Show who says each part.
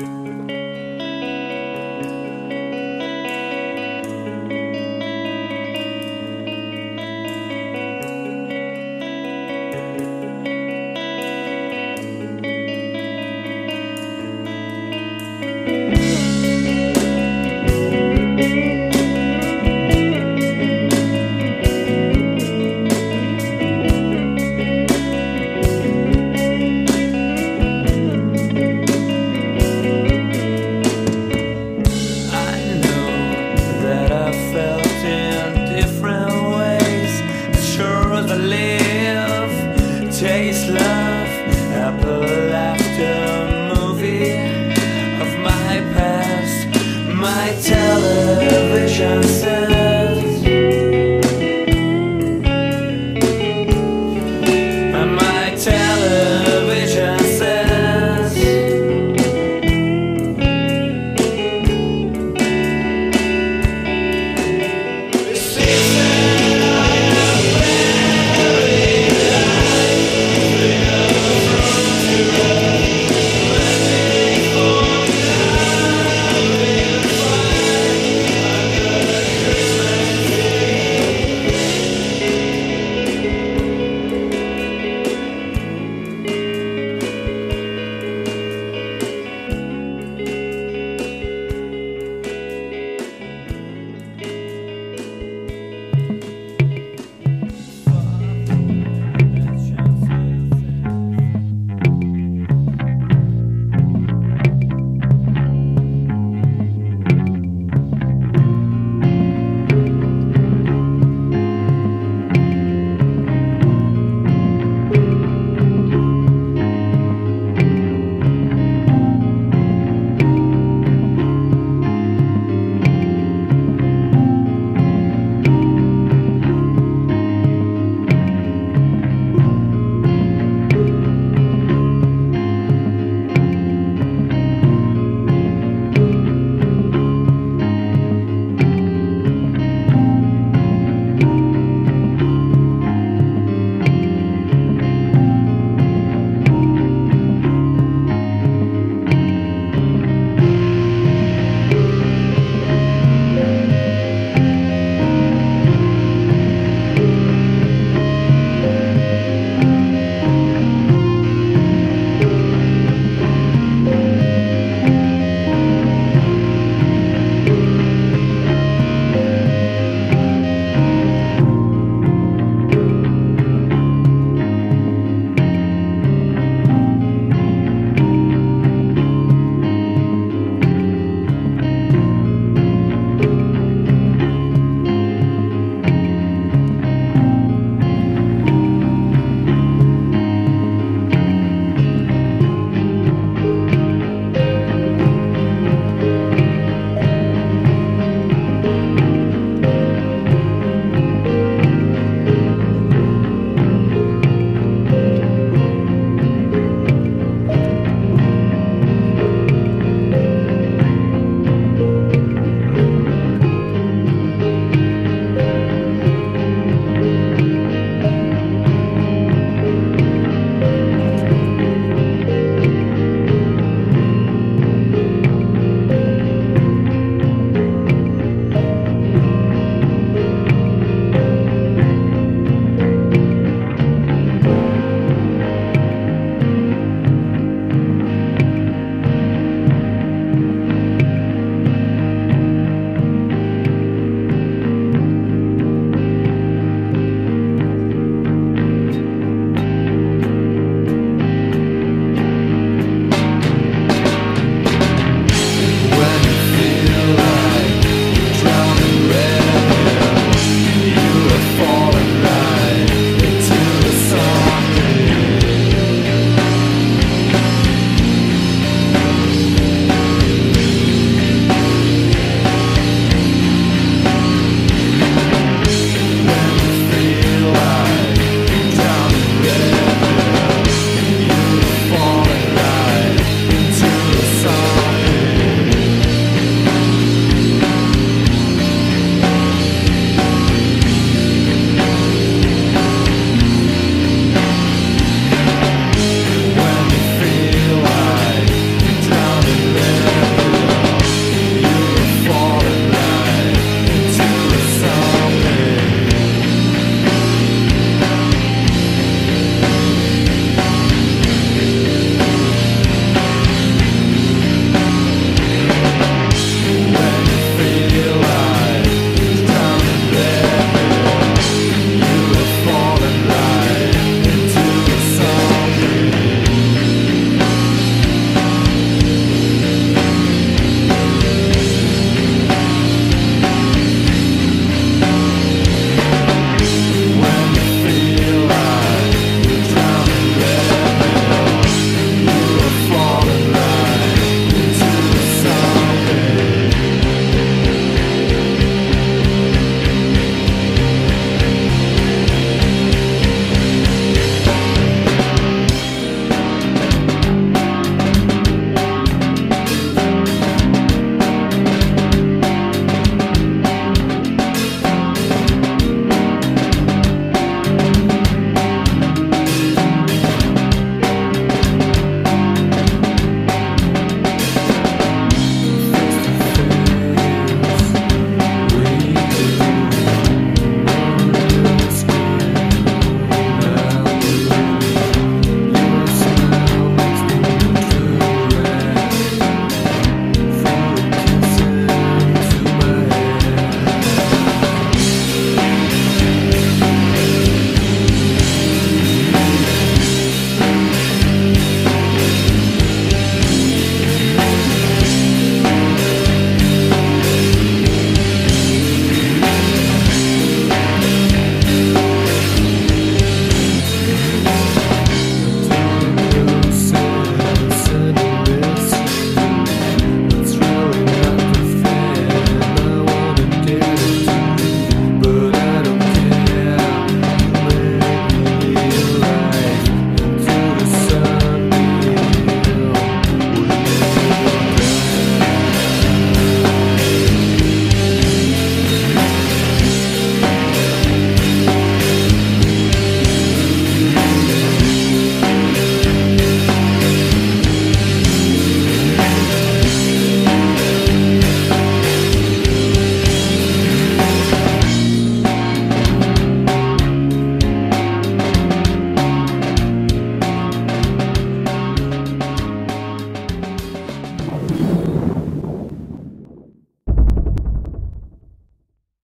Speaker 1: Música different ways. As sure as I live, taste love, apple laughter.